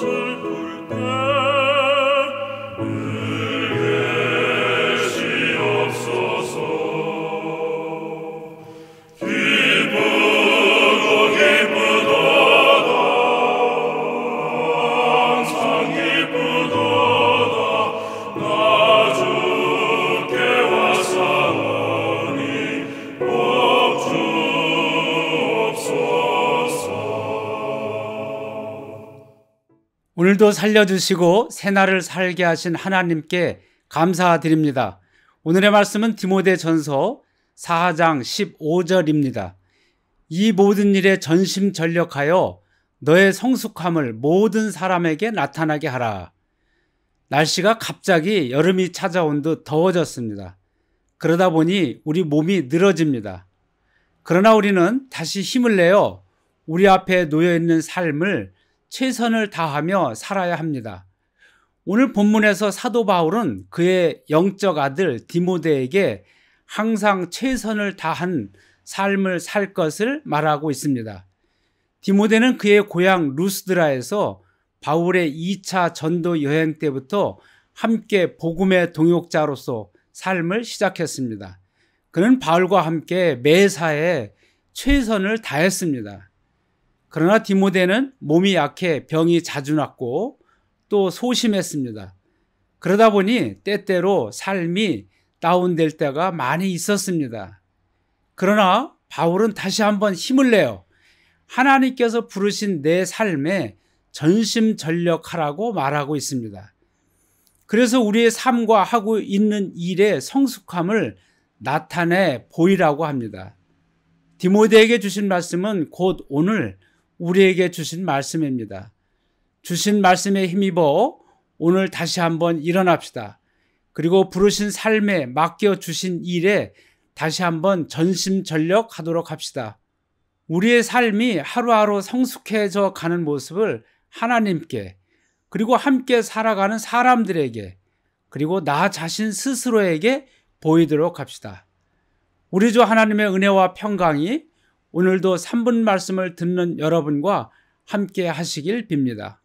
Marshall 오늘도 살려주시고 새날을 살게 하신 하나님께 감사드립니다. 오늘의 말씀은 디모데 전서 4장 15절입니다. 이 모든 일에 전심전력하여 너의 성숙함을 모든 사람에게 나타나게 하라. 날씨가 갑자기 여름이 찾아온 듯 더워졌습니다. 그러다 보니 우리 몸이 늘어집니다. 그러나 우리는 다시 힘을 내어 우리 앞에 놓여 있는 삶을 최선을 다하며 살아야 합니다. 오늘 본문에서 사도 바울은 그의 영적 아들 디모데에게 항상 최선을 다한 삶을 살 것을 말하고 있습니다. 디모데는 그의 고향 루스드라에서 바울의 2차 전도 여행 때부터 함께 복음의 동역자로서 삶을 시작했습니다. 그는 바울과 함께 매사에 최선을 다했습니다. 그러나 디모데는 몸이 약해 병이 자주 났고 또 소심했습니다. 그러다 보니 때때로 삶이 다운될 때가 많이 있었습니다. 그러나 바울은 다시 한번 힘을 내요. 하나님께서 부르신 내 삶에 전심전력하라고 말하고 있습니다. 그래서 우리의 삶과 하고 있는 일의 성숙함을 나타내 보이라고 합니다. 디모데에게 주신 말씀은 곧 오늘 우리에게 주신 말씀입니다. 주신 말씀에 힘입어 오늘 다시 한번 일어납시다. 그리고 부르신 삶에 맡겨 주신 일에 다시 한번 전심전력 하도록 합시다. 우리의 삶이 하루하루 성숙해져 가는 모습을 하나님께 그리고 함께 살아가는 사람들에게 그리고 나 자신 스스로에게 보이도록 합시다. 우리 주 하나님의 은혜와 평강이 오늘도 3분 말씀을 듣는 여러분과 함께 하시길 빕니다.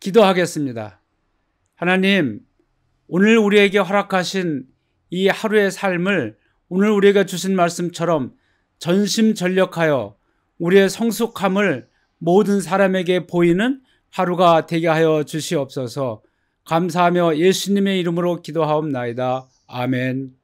기도하겠습니다. 하나님, 오늘 우리에게 허락하신 이 하루의 삶을 오늘 우리에게 주신 말씀처럼 전심전력하여 우리의 성숙함을 모든 사람에게 보이는 하루가 되게 하여 주시옵소서 감사하며 예수님의 이름으로 기도하옵나이다. 아멘.